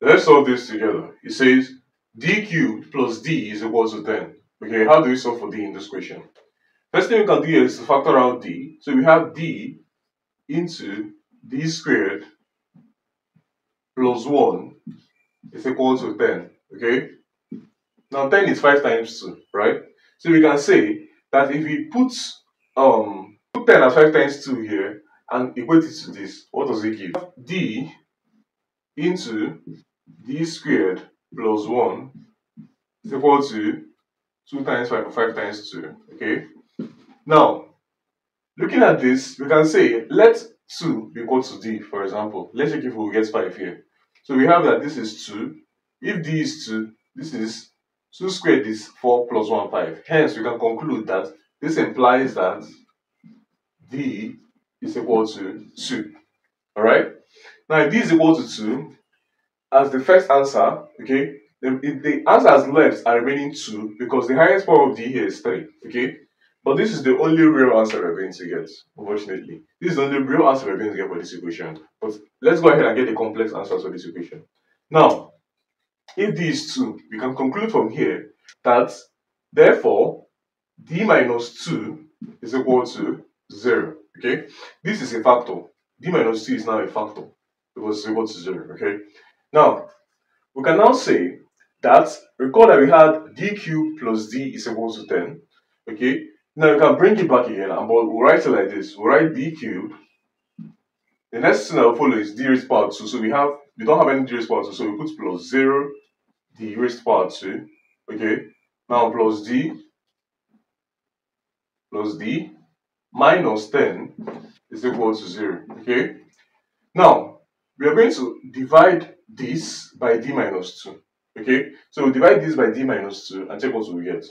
Let's solve this together. It says d cubed plus d is equal to 10. Okay, how do we solve for d in this question? First thing we can do is to factor out d. So we have d into d squared plus 1 is equal to 10. Okay? Now 10 is 5 times 2, right? So we can say that if we put um put 10 as 5 times 2 here and equate it to this, what does it give? d into d squared plus 1 is equal to 2 times 5 or 5 times 2. Okay? Now, looking at this, we can say let 2 be equal to d, for example. Let's check if we get 5 here. So we have that this is 2. If d is 2, this is 2 squared is 4 plus 1, 5. Hence, we can conclude that this implies that d is equal to 2. Alright? Now, if d is equal to 2, as the first answer, okay, the, the answers left are remaining 2 because the highest power of d here is 3. Okay? But this is the only real answer we're going to get, unfortunately. This is the only real answer we're going to get for this equation. But let's go ahead and get the complex answers for this equation. Now, if d is 2, we can conclude from here that, therefore, d minus 2 is equal to 0. Okay? This is a factor. d minus 2 is now a factor because it's equal to 0. Okay? Now, we can now say that, recall that we had d cubed plus d is equal to 10. Okay? Now you can bring it back again, and we'll write it like this. We'll write d cubed. The next thing that will follow is d raised power 2. So we have, we don't have any d raised power 2, so we put plus 0 d raised power 2. Okay? Now plus d plus d minus 10 is equal to 0. Okay? Now, we are going to divide this by d minus 2. Okay? So we'll divide this by d minus 2 and check what we get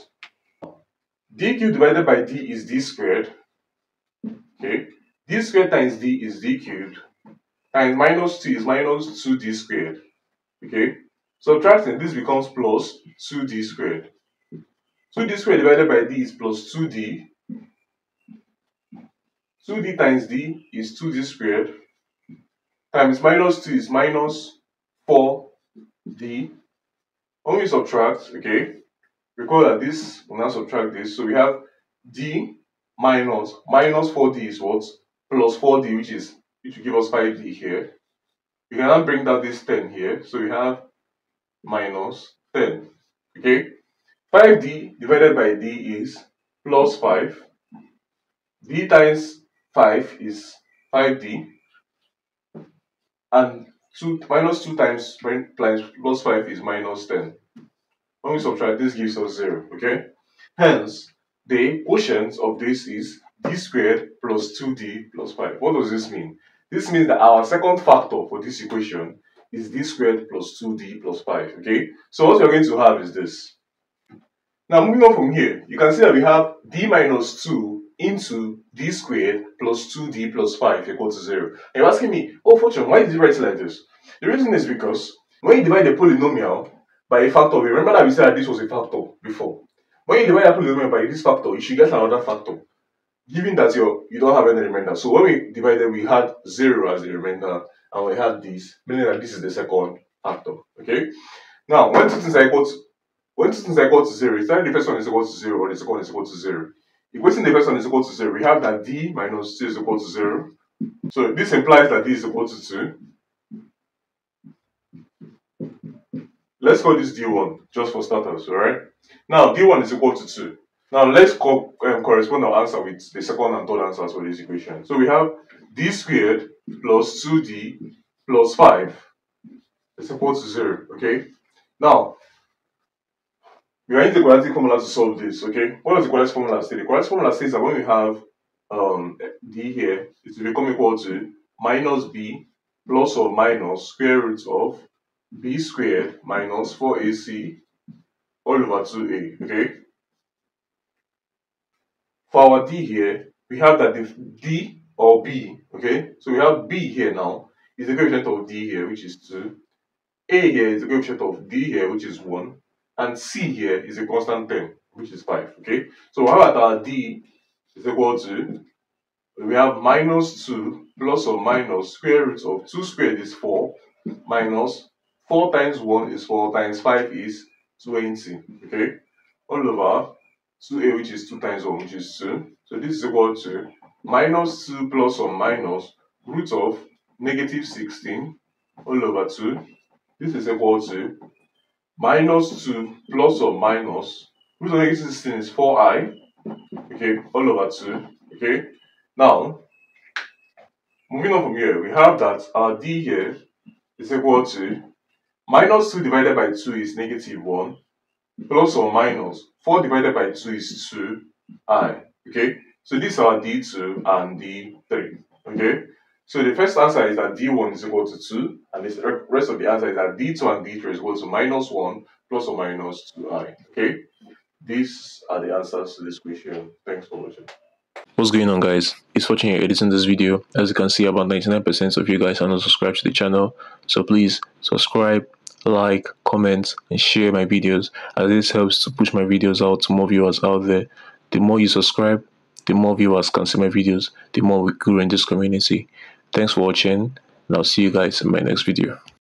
d cubed divided by d is d squared. Okay, d squared times d is d cubed. Times minus 2 is minus 2d squared. Okay, subtracting this becomes plus 2d squared. 2d squared divided by d is plus 2d. 2d times d is 2d squared. Times minus 2 is minus 4d. When we subtract, okay, Recall that this will now subtract this. So we have d minus minus 4d is what? Plus 4d, which is which will give us 5d here. We can now bring down this 10 here. So we have minus 10. Okay? 5d divided by d is plus 5. d times 5 is 5d. And 2 minus 2 times plus 5 is minus 10. When we subtract, this gives us 0, okay? Hence, the quotient of this is d squared plus 2d plus 5. What does this mean? This means that our second factor for this equation is d squared plus 2d plus 5, okay? So what we're going to have is this. Now moving on from here, you can see that we have d minus 2 into d squared plus 2d plus 5 equal to 0. And you're asking me, oh Fortune, why did you write it like this? The reason is because when you divide a polynomial by a factor. Remember that we said that this was a factor before. When you divide a polynomial by this factor, you should get another factor. Given that you you don't have any remainder. So when we divided, we had 0 as the remainder, and we had this, meaning that this is the second factor. Okay? Now, when two things are equal to when two things are equal to 0, it's either the first one is equal to 0 or the second one is equal to 0. Equating the first one is equal to 0, we have that d minus 2 is equal to 0. So this implies that d is equal to 2. Let's call this D1, just for starters, alright? Now, D1 is equal to 2. Now, let's co um, correspond our answer with the second and third answers for this equation. So we have D squared plus 2D plus 5 is equal to 0, okay? Now, we are in the quadratic formula to solve this, okay? What does the quadratic formula say? The quadratic formula says that when we have um, D here, it will become equal to minus B plus or minus square root of b squared minus 4ac all over 2a, okay? For our d here, we have that the d or b, okay? So we have b here now, is the coefficient of d here, which is 2. a here is the coefficient of d here, which is 1. And c here is a constant term, which is 5, okay? So how about our d is equal to, we have minus 2 plus or minus square root of 2 squared is 4 minus 4 times 1 is 4 times 5 is 20. Okay? All over 2a which is 2 times 1 which is 2. So this is equal to minus 2 plus or minus root of negative 16 all over 2. This is equal to minus 2 plus or minus root of negative 16 is 4i. Okay, all over 2. Okay, now moving on from here, we have that our d here is equal to minus 2 divided by 2 is negative 1 plus or minus 4 divided by 2 is 2i. Okay, so these are d2 and d3. Okay, so the first answer is that d1 is equal to 2, and the rest of the answer is that d2 and d3 is equal to minus 1 plus or minus 2i. Okay, these are the answers to this question. Thanks for watching. What's going on guys? It's Fortune here editing this video. As you can see about 99% of you guys are not subscribed to the channel. So please subscribe, like, comment and share my videos as this helps to push my videos out to more viewers out there. The more you subscribe, the more viewers can see my videos, the more we grow in this community. Thanks for watching and I'll see you guys in my next video.